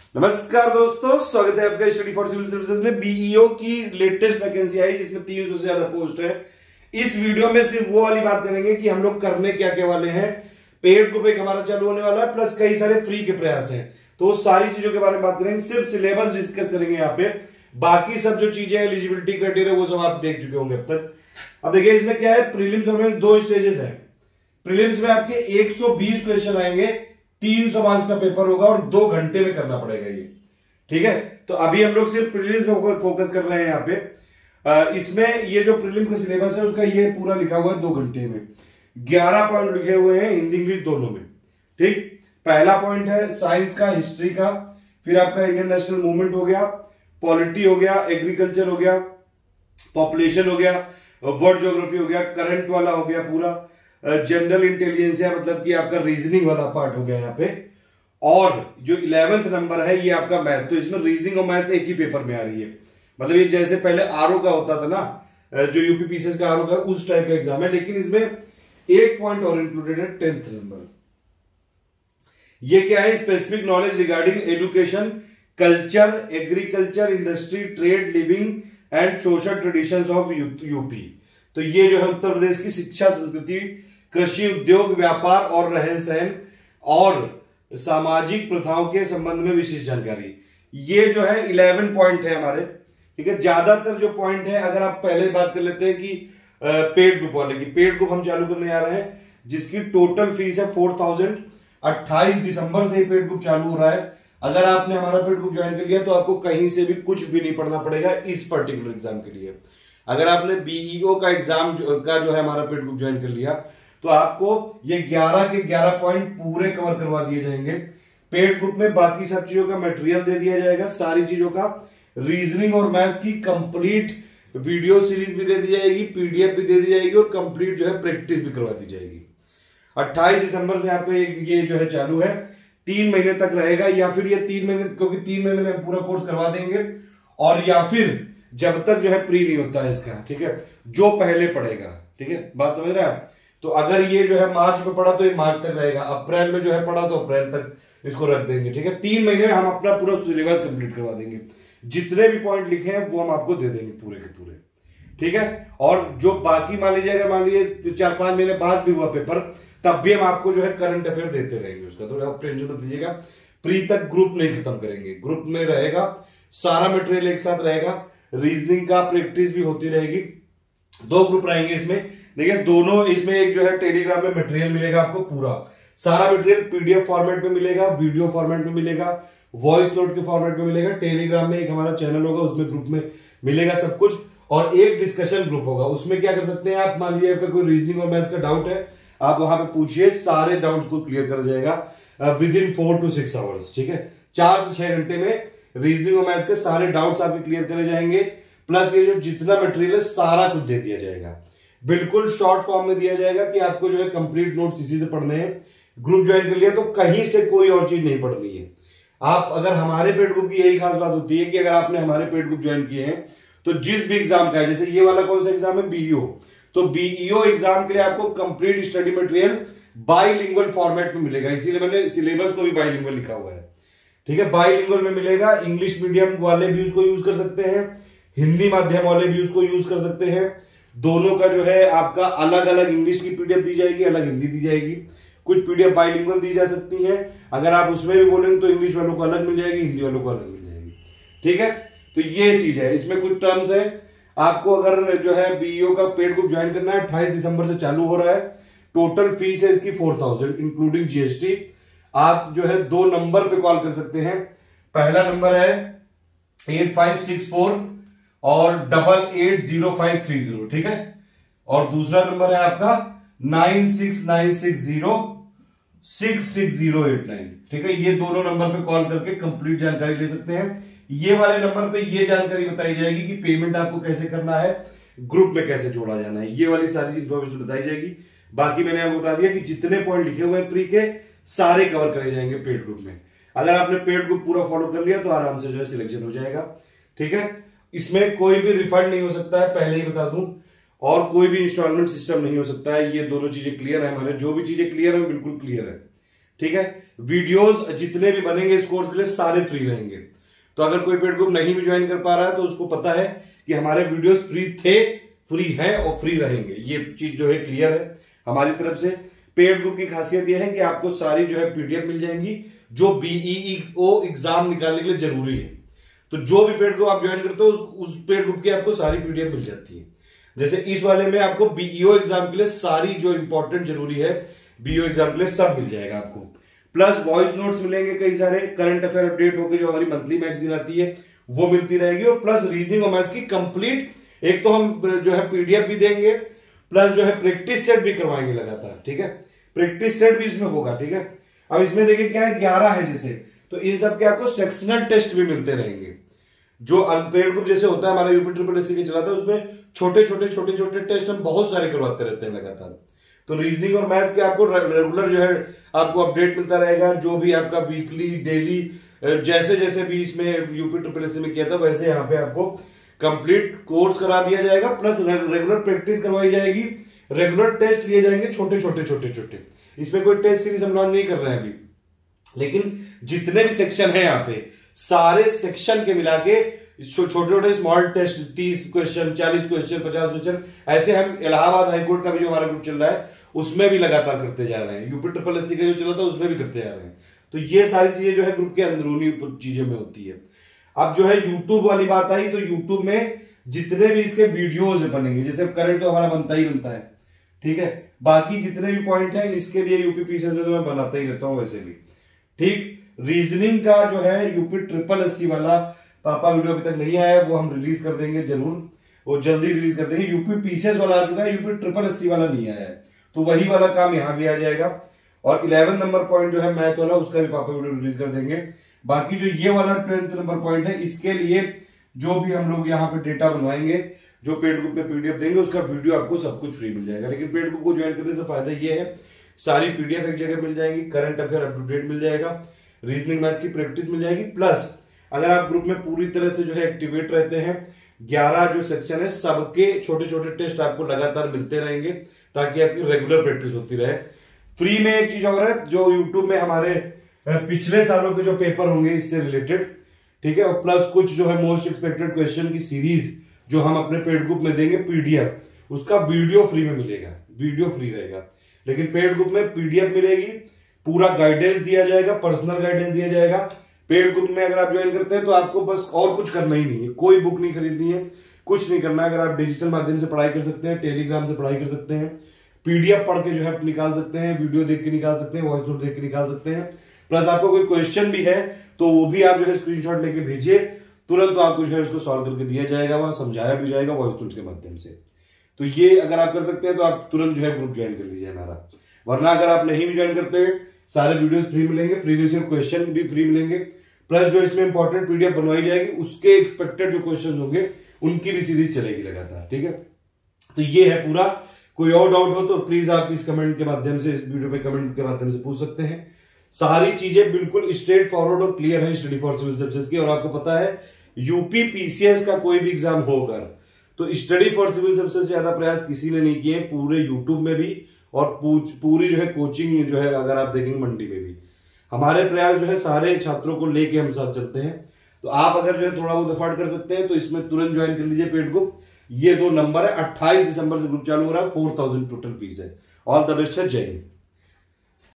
नमस्कार दोस्तों, स्वागत है आपका स्टडी फॉर सिविल सर्विसेज़ में। बीईओ की लेटेस्ट वैकेंसी आई, जिसमें तीन सौ से ज़्यादा पोस्ट है। इस वीडियो में सिर्फ़ वो वाली बात करेंगे कि हम लोग करने क्या क्या वाले हैं। पेड ग्रुप एक हमारा चालू होने वाला है प्लस कई सारे फ्री के प्रयास हैं। तो सारी चीज़ों के बारे में बात करेंगे, सिर्फ़ सिलेबस डिस्कस करेंगे यहाँ पे। बाकी सब जो चीज़ें एलिजिबिलिटी क्राइटेरिया वो सब आप देख चुके होंगे अब तक। अब देखिए, इसमें क्या है? प्रीलिम्स में दो स्टेजेस है। प्रीलिम्स में आपके 120 क्वेश्चन आएँगे। 300 मार्क्स का पेपर होगा और दो घंटे में करना पड़ेगा ये। ठीक है? तो अभी हम लोग सिर्फ़ प्रीलिम्स पे फोकस कर रहे हैं यहाँ पे। इसमें ये जो प्रीलिम का सिलेबस है, उसका ये पूरा लिखा हुआ है दो घंटे में। ग्यारह पॉइंट लिखे हुए हैं हिंदी, इंग्लिश दोनों में। ठीक? पहला पॉइंट है साइंस का, हिस्ट्री का, फिर आपका इंडियन नेशनल मूवमेंट हो गया, पॉलिटी हो गया, एग्रीकल्चर हो गया, पॉपुलेशन हो गया, वर्ल्ड ज्योग्राफी हो गया, करंट वाला हो गया पूरा। जनरल इंटेलिजेंस है मतलब कि आपका रीजनिंग वाला पार्ट हो गया यहाँ पे। और जो इलेवेंथ नंबर है, ये आपका मैथ तो इसमें रीजनिंग और मैथ एक ही पेपर में आ रही है। मतलब ये जैसे पहले आर का होता था ना जो यूपी पीसीएस का आरओ का, उस टाइप का एग्ज़ाम है। लेकिन इसमें एक पॉइंट और इंक्लूडेड है टेंथ नंबर ये क्या है? Specific knowledge regarding education culture agriculture industry trade living and social traditions of UP तो ये जो है उत्तर प्रदेश की शिक्षा संस्कृति कृषि उद्योग, व्यापार और रहन सहन और सामाजिक प्रथाओं के संबंध में विशेष जानकारी। ये जो है, इलेवन पॉइंट है हमारे, ठीक है? ज़्यादातर जो पॉइंट है, अगर आप पहले बात कर लेते हैं कि पेड ग्रुप वाले की पेड ग्रुप हम चालू करने आ रहे हैं, जिसकी टोटल फ़ीस है फोर थाउज़ेंड अट्ठाईस दिसंबर से ही पेड ग्रुप चालू हो रहा है। अगर आपने हमारा पेड ग्रुप ज्वाइन कर लिया तो आपको कहीं से भी कुछ भी नहीं पढ़ना पड़ेगा इस पर्टिकुलर एग्ज़ाम के लिए। अगर आपने बीईओ का एग्ज़ाम का जो है हमारा पेड ग्रुप ज्वाइन कर लिया तो आपको ये 11 के 11 पॉइंट पूरे कवर करवा दिए जाएँगे। पेड ग्रुप में बाकी सब चीज़ों का मटेरियल दे दिया जाएगा, सारी चीज़ों का रीजनिंग और मैथ्स की कंप्लीट वीडियो सीरीज़ भी दे दी जाएगी पीडीएफ भी दे दी जाएगी और कंप्लीट जो है प्रैक्टिस भी करवा दी जाएगी। 28 दिसंबर से आपका ये ये जो है चालू है। तीन महीने तक रहेगा या फिर ये तीन महीने, क्योंकि तीन महीने में पूरा कोर्स करवा देंगे और या फिर जब तक जो है प्री नहीं होता है इसका, ठीक है? जो पहले पढ़ेगा ठीक है? बात समझ रहे हैं तो अगर ये जो है मार्च में पढ़ा तो ये मार्च तक रहेगा, अप्रैल में जो है पढ़ा तो अप्रैल तक इसको रख देंगे, ठीक है? तीन महीने में हम अपना पूरा सिलेबस कंप्लीट करवा देंगे। जितने भी पॉइंट लिखे हैं, वो हम आपको दे देंगे पूरे के पूरे, ठीक है? और जो बाकी मान लीजिए, अगर मान लीजिए चार पाँच महीने बाद भी हुआ पेपर तब भी हम आपको जो है करंट अफेयर देते रहेंगे उसका। तो आप टेंशन मत लीजिएगा। प्री तक ग्रुप नहीं खत्म करेंगे। ग्रुप में रहेगा, सारा मटेरियल एक साथ रहेगा रीजनिंग का प्रैक्टिस भी होती रहेगी। दो ग्रुप रहेंगे इसमें। देखिए, दोनों इसमें एक जो है टेलीग्राम में मटेरियल मिलेगा आपको पूरा। सारा मटेरियल पीडीएफ फॉर्मेट में मिलेगा वीडियो फॉर्मेट में मिलेगा वॉइस नोट के फॉर्मेट में मिलेगा टेलीग्राम में एक हमारा चैनल होगा, उसमें ग्रुप में मिलेगा सब कुछ, और एक डिस्कशन ग्रुप होगा। उसमें क्या कर सकते हैं आप? मान लीजिए आपका कोई रीजनिंग और मैथ्स का डाउट है, आप वहाँ पे पूछिए, सारे डाउट्स को क्लियर कर जाएगा within four to six hours ठीक है? चार से छह घंटे में रीजनिंग और मैथ्स के सारे डाउट्स आपके क्लियर करे जाएँगे प्लस ये जो जितना मटेरियल है, सारा कुछ दे दिया जाएगा। बिल्कुल शॉर्ट फॉर्म में दिया जाएगा कि आपको जो है कंप्लीट नोट्स इसी से पढ़ने हैं। ग्रुप ज्वाइन कर लिया तो कहीं से कोई और चीज़ नहीं पढ़नी है। आप, अगर हमारे पेड ग्रुप की यही खास बात होती है कि अगर आपने हमारे पेड ग्रुप ज्वाइन किए हैं तो जिस भी एग्ज़ाम का है, जैसे ये वाला कौन सा एग्ज़ाम है? बीईओ तो बीईओ एग्ज़ाम के लिए आपको complete study material bilingual format में मिलेगा। इसीलिए मैंने सिलेबस को भी बाईलिंगुअल लिखा हुआ है। ठीक है बाईलिंगुअल में मिलेगा। इंग्लिश मीडियम वाले भी उसको यूज़ कर सकते हैं। हिंदी माध्यम वाले भी उसको यूज़ कर सकते हैं। दोनों का जो है आपका अलग अलग इंग्लिश की पीडीएफ दी जाएगी, अलग हिंदी दी जाएगी। कुछ पीडीएफ बाईलिंगुअल दी जा सकती है। अगर आप उसमें भी बोलेंगे तो इंग्लिश वालों को अलग मिल जाएगी हिंदी वालों को अलग मिल जाएगी। ठीक है? तो ये चीज़ है। इसमें कुछ टर्म्स है। आपको अगर जो है बीईओ का पेड ग्रुप ज्वाइन करना है, अट्ठाईस दिसंबर से चालू हो रहा है। टोटल फ़ीस है इसकी फोर थाउज़ेंड इंक्लूडिंग जीएसटी आप जो है दो नंबर पे कॉल कर सकते हैं। पहला नंबर है एट फाइव सिक्स फोर और double eight zero five three zero, ठीक है? और दूसरा नंबर है आपका nine six nine six zero, six six zero eight nine, ठीक है? ये दोनों नंबर पे कॉल करके कंप्लीट जानकारी ले सकते हैं। ये वाले नंबर पे ये जानकारी बताई जाएगी कि पेमेंट आपको कैसे करना है, ग्रुप में कैसे जोड़ा जाना है। ये वाली सारी इंफॉर्मेशन बताई जाएगी। बाकी मैंने आपको बता दिया कि जितने पॉइंट लिखे हुए हैं प्री के, सारे कवर करे जाएँगे पेड ग्रुप में। अगर आपने पेड ग्रुप पूरा फॉलो कर लिया तो आराम से जो है सिलेक्शन हो जाएगा, ठीक है? इसमें कोई भी रिफंड नहीं हो सकता है, पहले ही बता दूँ। और कोई भी इंस्टॉलमेंट सिस्टम नहीं हो सकता है। ये दोनों चीज़ें क्लियर है हमारे। जो भी चीज़ें क्लियर है बिल्कुल क्लियर है। ठीक है? वीडियोस जितने भी बनेंगे इस कोर्स के लिए, सारे फ्री रहेंगे। तो अगर कोई पेड ग्रुप नहीं भी ज्वाइन कर पा रहा है तो उसको पता है कि हमारे वीडियोस फ्री थे फ्री हैं और फ्री रहेंगे। ये चीज़ जो है क्लियर है हमारी तरफ़ से। पेड ग्रुप की खासियत यह है कि आपको सारी जो है पीडीएफ मिल जाएँगी, जो बीई एग्ज़ाम निकालने के लिए ज़रूरी है। तो जो भी पेड ग्रुप आप ज्वाइन करते हो उस, पेड ग्रुप की आपको सारी पीडीएफ मिल जाती है। जैसे इस वाले में आपको बीईओ एग्ज़ाम के लिए सारी जो इंपॉर्टेंट ज़रूरी है बीईओ एग्ज़ाम के लिए सब मिल जाएगा आपको। प्लस वॉइस नोट्स मिलेंगे कई सारे करंट अफेयर अपडेट होकर जो हमारी मंथली मैगजीन आती है वो मिलती रहेगी और प्लस रीजनिंग और मैथ्स की कंप्लीट एक तो हम जो है पीडीएफ भी देंगे प्लस जो है प्रैक्टिस सेट भी करवाएँगे लगातार ठीक है? प्रैक्टिस सेट भी इसमें होगा ठीक है? अब इसमें देखिए क्या है ग्यारह है जैसे तो इन सब के आपको सेक्शनल टेस्ट भी मिलते रहेंगे। जो पेड ग्रुप जैसे होता है, हमारा यूपी ट्रिपल एस के चलाता है, उसमें छोटे छोटे छोटे छोटे टेस्ट हम बहुत सारे करवाते रहते हैं लगातार। तो रीजनिंग और मैथ्स के आपको रेगुलर जो है, आपको अपडेट मिलता रहेगा, जो भी आपका वीकली डेली जैसे जैसे भी इसमें यूपी ट्रिपल एस में किया था, वैसे यहाँ पे आपको कंप्लीट कोर्स करा दिया जाएगा प्लस रेगुलर प्रैक्टिस करवाई जाएगी। रेगुलर टेस्ट लिए जाएँगे छोटे छोटे छोटे छोटे। इसमें कोई टेस्ट सीरीज़ हम लॉन्च नहीं कर रहे हैं अभी। लेकिन जितने भी सेक्शन है यहाँ पे सारे सेक्शन के मिला के छोटे छोटे स्मॉल टेस्ट तीस क्वेश्चन चालीस क्वेश्चन पचास क्वेश्चन ऐसे हम इलाहाबाद हाईकोर्ट का भी जो हमारा ग्रुप चल रहा है, उसमें भी लगातार करते जा रहे हैं। यूपी ट्रिपल एस का जो चला था, उसमें भी करते जा रहे हैं। तो ये सारी चीज़ें जो है ग्रुप के अंदरूनी चीज़ों में होती है। अब जो है यूट्यूब वाली बात आई तो यूट्यूब में जितने भी इसके वीडियोज़ बनेंगे, जैसे करंट तो हमारा बनता ही बनता है, ठीक है? बाकी जितने भी पॉइंट है, इसके लिए यूपी पीसीएस तो मैं बनाता ही रहता हूँ वैसे भी। ठीक? रीजनिंग का जो है यूपी ट्रिपल एस वाला पापा वीडियो अभी तक नहीं आया, वो हम रिलीज़ कर देंगे ज़रूर। वो जल्दी रिलीज़ कर देंगे। यूपी पीसीएस वाला आ चुका है यूपी ट्रिपल एस वाला नहीं आया है। तो वही वाला काम यहाँ भी आ जाएगा। और इलेवन नंबर पॉइंट जो है मैथ वाला उसका भी पापा वीडियो रिलीज़ कर देंगे। बाकी जो ये वाला ट्वेल्थ नंबर पॉइंट है, इसके लिए जो भी हम लोग यहाँ पे डेटा बनवाएँगे, जो पेड ग्रुप में पीडीएफ देंगे, उसका वीडियो आपको सब कुछ फ्री मिल जाएगा। लेकिन पेड ग्रुप को ज्वाइन करने से फ़ायदा ये है सारी पीडीएफ एक जगह मिल जाएगी current affair up to date मिल जाएगा रीजनिंग मैथ की प्रैक्टिस मिल जाएगी प्लस अगर आप ग्रुप में पूरी तरह से जो है एक्टिवेट रहते हैं, ग्यारह जो सेक्शन है, सबके छोटे छोटे टेस्ट आपको लगातार मिलते रहेंगे ताकि आपकी रेगुलर प्रैक्टिस होती रहे। फ्री में एक चीज़ और है, जो यूट्यूब में हमारे पिछले सालों के जो पेपर होंगे इससे रिलेटेड ठीक है? और प्लस कुछ जो है मोस्ट एक्सपेक्टेड क्वेश्चन की सीरीज़ जो हम अपने पेड ग्रुप में देंगे पीडीएफ उसका वीडियो फ्री में मिलेगा वीडियो फ्री रहेगा। लेकिन पेड ग्रुप में पीडीएफ मिलेगी, पूरा गाइडेंस दिया जाएगा पर्सनल गाइडेंस दिया जाएगा। पेड ग्रुप में अगर आप ज्वाइन करते हैं तो आपको बस और कुछ करना ही नहीं है। कोई बुक नहीं खरीदनी है, कुछ नहीं करना है। अगर आप डिजिटल माध्यम से पढ़ाई कर सकते हैं टेलीग्राम से पढ़ाई कर सकते हैं पीडीएफ पढ़ के जो है निकाल सकते हैं वीडियो देख के निकाल सकते हैं वॉइस नोट देख के निकाल सकते हैं। प्लस आपको कोई क्वेश्चन भी है तो वो भी आप जो है स्क्रीनशॉट लेके भेजिए। तुरंत तो आपको जो है उसको सॉल्व करके दिया जाएगा, वहाँ समझाया भी जाएगा वॉइस नोट के माध्यम से। तो ये अगर आप कर सकते हैं तो आप तुरंत जो है ग्रुप ज्वाइन कर लीजिए हमारा। वरना अगर आप नहीं भी ज्वाइन करते, सारे वीडियोस फ्री मिलेंगे प्रीवियस ईयर क्वेश्चन भी फ्री मिलेंगे। प्लस जो इसमें इंपॉर्टेंट पीडीएफ बनवाई जाएगी, उसके एक्सपेक्टेड जो क्वेश्चन होंगे, उनकी भी सीरीज़ चलेगी लगातार, ठीक है? तो ये है पूरा। कोई और डाउट हो तो प्लीज़ आप इस कमेंट के माध्यम से, इस वीडियो में कमेंट के माध्यम से पूछ सकते हैं। सारी चीज़ें बिल्कुल स्ट्रेट फॉरवर्ड और क्लियर है स्टडी फॉर सिविल सर्विसेज़ की। और आपको पता है यूपी पीसीएस का कोई भी एग्ज़ाम होकर तो स्टडी फॉर सिविल सर्विसेज़ से ज़्यादा प्रयास किसी ने नहीं किए, पूरे यूट्यूब में भी और पूरी जो है कोचिंग जो है अगर आप देखेंगे मंडी में भी। हमारे प्रयास जो है सारे छात्रों को लेके हम साथ चलते हैं। तो आप अगर जो है थोड़ा बहुत अफोर्ड कर सकते हैं तो इसमें तुरंत ज्वाइन कर लीजिए पेड ग्रुप ये दो नंबर है, अट्ठाईस दिसंबर से ग्रुप चालू हो रहा है फोर थाउज़ेंड टोटल फ़ीस है। ऑल द बेस्ट है, जय हिंद।